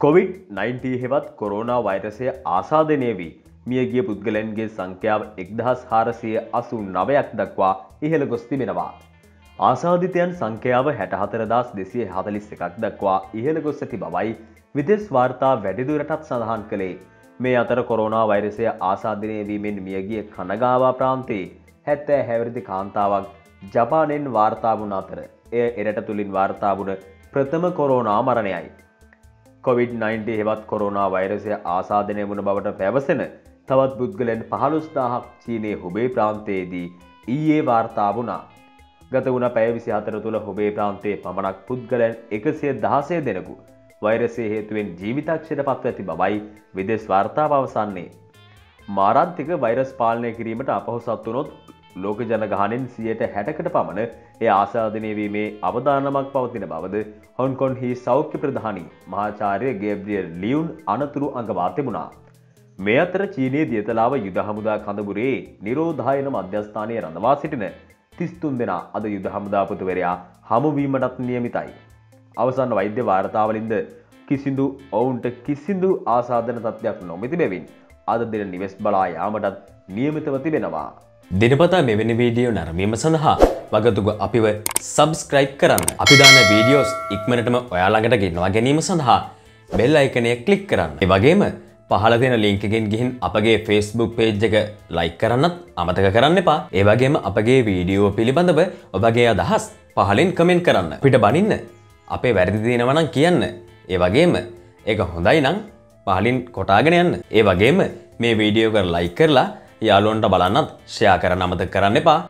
COVID-19 හෙවත් corona වෛරසය ආසාධනය වී මියගිය පුද්ගලන්ගේ සංඛ්‍යාව එක්දහස් හාරසය අසු නවයක් දක්වා ඉහළ ගොස් තිබෙනවා. ආසාධිතයන් සංඛ්‍යාව හැටහතරදස් දෙසිය හතලිස් එකක් දක්වා ඉහළ ගොස් ඇති බවයි විදෙස් වාර්තා වැඩිදුරටත් සඳහන් කළේ මේ අතර කොරෝනා වෛරසය ආසාධනය වීමෙන් මියගිය කනගාවා ප්‍රාන්තයේ හැත්තෑ හැවරිදි කාන්තාවක් ජපානෙන් වාර්තාාවුණ අතර එය එරට තුළින් වාර්තාාවුණ ප්‍රථම කොරෝනා මරණයයි. COොVID-19 හෙවත් කොරෝනා වෛරසය ආසාධනය වුණ බවට පැවසෙන තවත් පුද්ගලෙන් පහළුස්දාහක් චීනය හුබේ ප්‍රාන්තයේදී ඊයේ වාර්තාාවුණා. ගත වුණ පැය විසි අතර තුළ හොබේ ප්‍රාන්තයේ පමණක් පුද්ගලයන් එකසිය දහසය දෙනෙකු වෛරසය හේතුවෙන් ජීවිතක්ෂයට පත්ව ඇති බවයි විදෙස් වාර්තා පවසන්නේ. මාරන්තික වෛරස් පාලනය කිරීමට අපහොසත්වනොත් ලෝක ජනගහනෙන් සියයට හැටකට පමණ එය ආසාධනය වීමේ අවධානමක් පවතින බවද හොන්කොන් හි සෞඛ්‍ය ප්‍රධානී මහාචාරය ගේබ්‍රියල් ලියුන් අනතුරු අඟවා තිබුණා. මේ අතර චීනයේ දියතලාව යුද හමුදා කඳගුරේ නිරෝධායන මධ්‍යස්ථානය රඳවා සිටින තිස්තුන් දෙනා අද යුද හමුදාපතුවරයා හමුවීමටත් නියමිතයි. අවසන් වෛද්‍ය වාර්තාවලින්ද කිසිදු ඔවුන්ට කිසිදු ආසාධන තත්ත්වයක් නොමැති බැවින් අද දෙන නිවෙස් බලා යාමටත් නියමිතව තිබෙනවා. දිනපතා මෙවැනි වීඩියෝ නැරමීම සඳහා වගතුග අපිව සබස්ක්‍රයිබ් කරන්න. අපි දාන වීඩියෝස් ඉක්මනටම ඔයාළඟට ගෙන්වා ගැනීම සඳහා බෙල් අයිකනය කලික් කරන්න. වගේම පහල දෙන ලිංකගෙන් ගිහින් අපගේ ෆස්බුක් පේජ් එක ලයි කරන්නත් අමතක කරන්න එපා. ඒවගේම අපගේ වීඩියෝ පිළිබඳව ඔබගේ අදහස් පහලින් කමෙන්ට් කරන්න. පිට බනින්න අපේ වැරදි තියෙනවනම් කියන්න. ඒ වගේම ඒක හොඳයි නං පහලින් කොටාගෙන යන්න. ඒ වගේම මේ වීඩියෝ කර ලයි කරලා යාලුවන්ට බලන්නත් ෂයා කරන්න අමත කරන්න එපා.